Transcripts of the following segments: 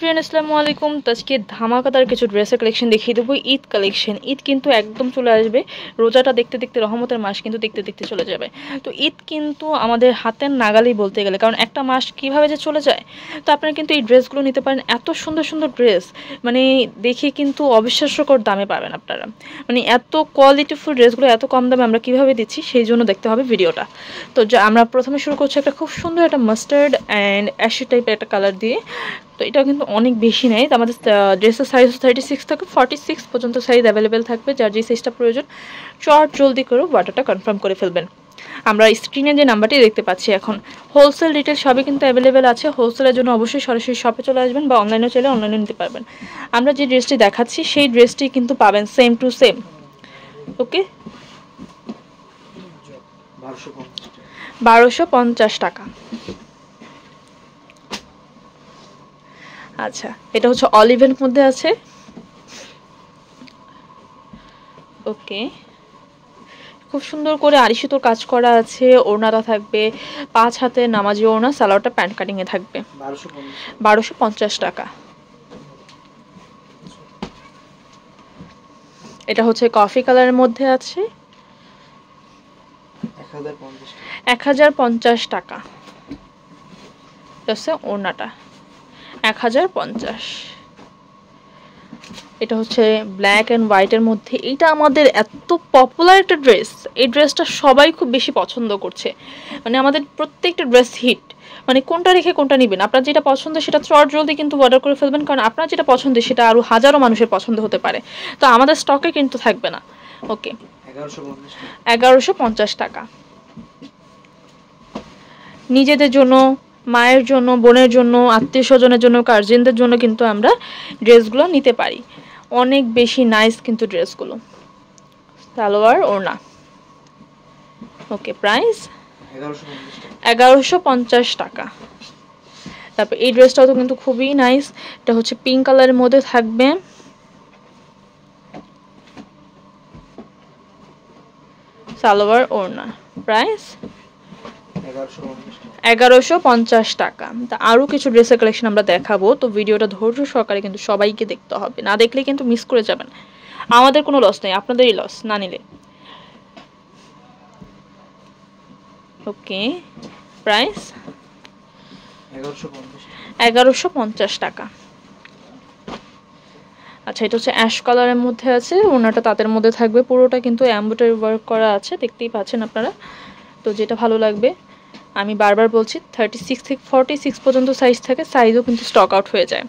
Friend আসসালামু আলাইকুম। তো আজকে ধামাকাদার কিছু ড্রেসের কালেকশন দেখিয়ে দেবো। ঈদ কালেকশন ঈদ কিন্তু একদম চলে আসবে। রোজাটা দেখতে দেখতে, রহমতের মাস কিন্তু দেখতে দেখতে চলে যাবে। তো ঈদ কিন্তু আমাদের হাতের নাগালেই বলতে গেলে, কারণ একটা মাস কীভাবে যে চলে যায়, তো আপনারা কিন্তু এই ড্রেসগুলো নিতে পারেন। এত সুন্দর সুন্দর ড্রেস মানে দেখে কিন্তু অবিশ্বাস্যকর দামে পাবেন আপনারা। মানে এত কোয়ালিটিফুল ড্রেসগুলো এত কম দামে আমরা কীভাবে দিচ্ছি, সেই জন্য দেখতে হবে ভিডিওটা। তো আমরা প্রথমে শুরু করছি একটা খুব সুন্দর একটা মাস্টার্ড অ্যান্ড অ্যাশি টাইপের একটা কালার দিয়ে। তো এটা কিন্তু অনেক বেশি নেই তো আমাদের ড্রেসের সাইজ থার্টি সিক্স থেকে ফর্টি সিক্স পর্যন্ত সাইজ অ্যাভেলেবেল থাকবে। যার যে সাইজটা প্রয়োজন চট জলদি করে অর্ডারটা কনফার্ম করে ফেলবেন। আমরা স্ক্রিনে যে নাম্বারটি দেখতে পাচ্ছি এখন হোলসেল রিটেল সবই কিন্তু অ্যাভেলেবেল আছে। হোলসেলের জন্য অবশ্যই সরাসরি শপে চলে আসবেন বা অনলাইনে চলে অনলাইনে নিতে পারবেন। আমরা যে ড্রেসটি দেখাচ্ছি সেই ড্রেসটি কিন্তু পাবেন সেম টু সেম ওকে বারোশো পঞ্চাশ টাকা। আচ্ছা এটা হচ্ছে অলিভের মধ্যে আছে। ওকে। খুব সুন্দর করে আড়িসুতোর কাজ করা আছে ওড়নাটা থাকবে পাঁচ হাতে নামাজি ওড়না সালোয়ারটা প্যান্ট কাটিংয়ে থাকবে। বারোশো পঞ্চাশ টাকা। এটা হচ্ছে কফি কালারের মধ্যে আছে। এক হাজার পঞ্চাশ টাকা। ওড়নাটা। এক হাজার পঞ্চাশ। এটা হচ্ছে ব্ল্যাক অ্যান্ড হোয়াইটের মধ্যে। এইটা আমাদের এত পপুলার একটা ড্রেস এই ড্রেসটা সবাই খুব বেশি পছন্দ করছে। মানে আমাদের প্রত্যেকটা ড্রেস হিট মানে কোনটা রেখে কোনটা নেবেন? আপনার যেটা পছন্দ সেটা চট জলদি কিন্তু অর্ডার করে ফেলবেন। কারণ আপনার যেটা পছন্দ সেটা আরও হাজারো মানুষের পছন্দ হতে পারে। তো আমাদের স্টকে কিন্তু থাকবে না। ওকে এগারোশো পঞ্চাশ টাকা। নিজেদের জন্য মায়ের জন্য, বোনের জন্য আত্মীয় স্বজনের জন্য গার্জেনদের জন্য কিন্তু আমরা ড্রেসগুলো নিতে পারি। অনেক বেশি নাইস কিন্তু ড্রেসগুলো। সালোয়ার, ওড়না। ওকে প্রাইস এগারোশো পঞ্চাশ টাকা। তারপর এই ড্রেসটাও তো কিন্তু খুবই নাইস এটা হচ্ছে পিঙ্ক কালারের মধ্যে থাকবে। সালোয়ার, ওড়না। প্রাইস এগারোশো পঞ্চাশ টাকা। তা আরও কিছু ড্রেসের কালেকশন আমরা দেখাবো। তো ভিডিওটা ধৈর্য সহকারে কিন্তু সবাইকে দেখতে হবে। না দেখলে কিন্তু মিস করে যাবেন। আমাদের কোনো লস নেই। আপনাদেরই লস না নিলে। ওকে প্রাইস এগারোশো পঞ্চাশ টাকা। আচ্ছা এটা হচ্ছে অ্যাশ কালারের মধ্যে আছে। ওনাটা তাদের মধ্যে থাকবে। পুরোটা কিন্তু অ্যাম্বোটারি ওয়ার্ক করা আছে। দেখতেই পাচ্ছেন আপনারা। তো যেটা ভালো লাগবে। আমি বারবার বলছি থার্টি সিক্স থেকে ফর্টি সিক্স পর্যন্ত সাইজ থাকে সাইজও কিন্তু স্টক আউট হয়ে যায়।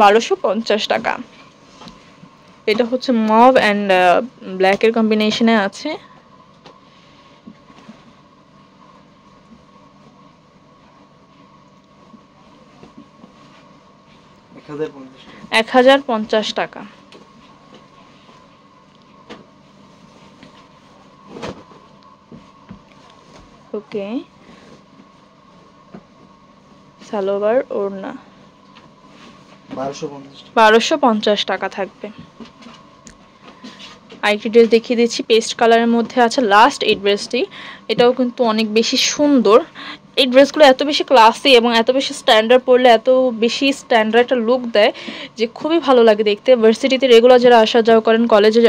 বারোশো পঞ্চাশ টাকা। এটা হচ্ছে মভ অ্যান্ড ব্ল্যাকের কম্বিনেশনে আছে। এক হাজার পঞ্চাশ টাকা। ওকে। সালোয়ার ওড়না। বারোশো পঞ্চাশ টাকা। থাকবে। আরেকটি ড্রেস দেখিয়ে দিচ্ছি পেস্ট কালারের মধ্যে আছে লাস্ট এই ড্রেসটি এটাও কিন্তু অনেক বেশি সুন্দর। এই ড্রেসগুলো এত বেশি ক্লাসি এবং এত বেশি স্ট্যান্ডার্ড পরলে এত বেশি স্ট্যান্ডার্ড একটা লুক দেয় যে খুবই ভালো লাগে দেখতে। ভার্সিটিতে রেগুলার যারা আসা যাওয়া করেন কলেজে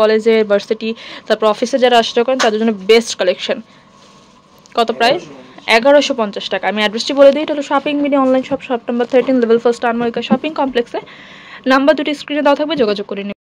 কলেজে ভার্সিটি তারপর অফিসে যারা আসা যাওয়া করেন তাদের জন্য বেস্ট কালেকশন কত প্রাইস? এগারোশো পঞ্চাশ টাকা। আমি অ্যাড্রেসটি বলে দিই, এটা হলো shopping media online shop number thirteen level first Anmoyika shopping কমপ্লেক্সে নাম্বার দুটি স্ক্রিনে দেওয়া থাকবে, যোগাযোগ করে